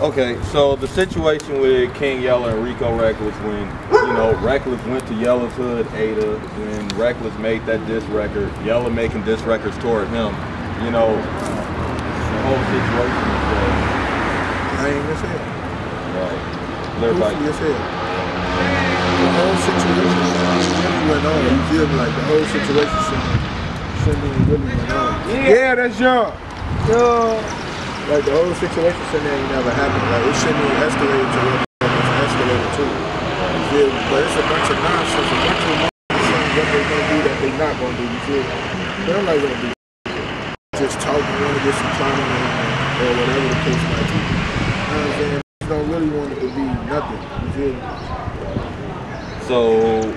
Okay, so the situation with King Yella and Rico Reckless when, you know, Reckless went to Yella's hood, Ada, when Reckless made that diss record, Yella making diss records toward him, you know, the whole situation is that, Lame as hell. right, everybody, Goofy as hell. The whole situation really went on. You feel me? Like the whole situation shouldn't, shouldn't even really went on. Yeah, that's young. Yeah. Like the whole situation shouldn't have never happened. Like it shouldn't have escalated to what it's escalated to. You feel me? But it's a bunch of nonsense, a bunch of nonsense what they gonna do that they not gonna do. You feel me? They're not gonna do just talking, want to get some time on or whatever the case might be. You know what I'm saying? They don't really want it to be nothing. You feel me? so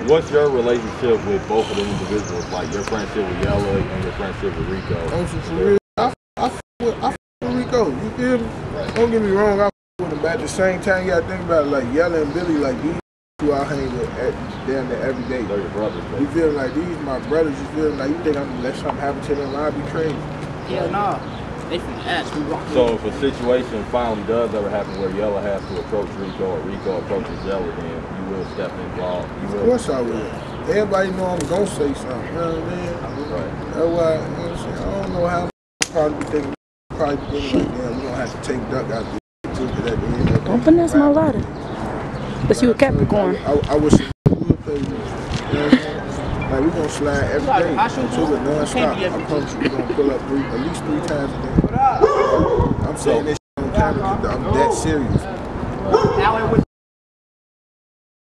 what's your relationship with both of the individuals, like your friendship with Yella and your friendship with Rico? Some for real, I, I, f- with, I f- with Rico. You feel me? Don't get me wrong, I f- with him. But at the same time, you gotta think about it, like Yella and Billy, like these who I hang with at, damn near every day. They're your brothers, You baby. feel me? Like these my brothers. You feel me? Like you think I'm gonna let something happen to them? I'd be crazy. Hell no. They finna ask who walked So if a situation finally does ever happen where Yella has to approach Rico or Rico approaches Yella, then you will step involved. You Of will. course I will. Everybody know I'm gonna say something. You know what I mean? Right. That's why, you know what I'm saying? I don't know how probably thinking, probably be like, damn, we don't have to take Duck out there too, but at the end of the day, Don't finesse my ladder. But you a Capricorn. I, I wish we would play with you. know what I'm saying? Like, we gonna slide every day until it non-stop. I promise you, we gonna pull up three, at least three times a day. I'm saying this shit on camera 'cause I'm that serious. Now it would